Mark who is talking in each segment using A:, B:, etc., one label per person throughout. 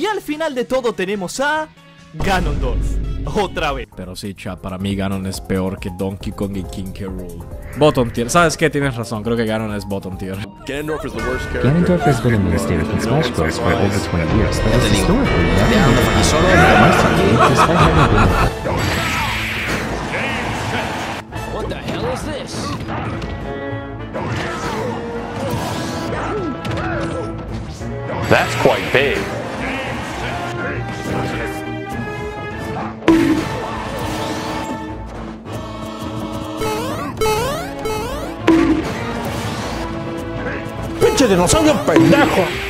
A: Y al final de todo tenemos a Ganondorf. Otra vez.
B: Pero sí, chat, para mí Ganon es peor que Donkey Kong y King K. Rool. Bottom tier. ¿Sabes qué? Tienes razón. Creo que Ganon es bottom tier.
C: Ganondorf is the worst character.
D: Ganondorf has been in the stage in Smash Bros. for over 20 years, but has historically despite having been
E: What the hell is this?
C: That's quite big.
F: ¡Pinche dinosaurio pendejo!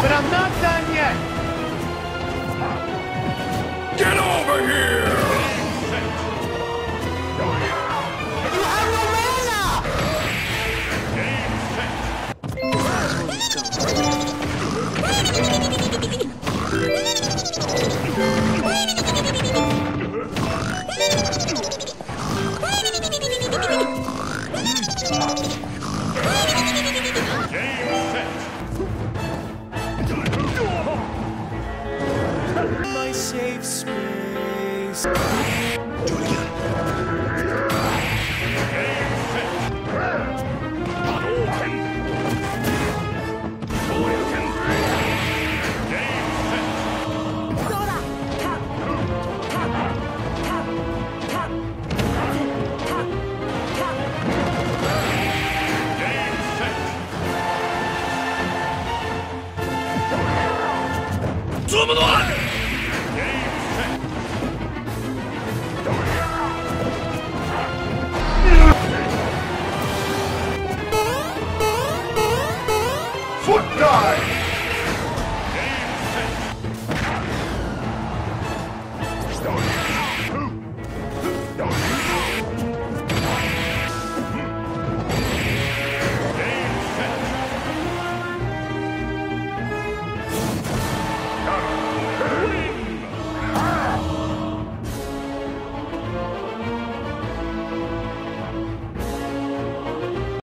E: But I'm not done yet.
A: My safe space.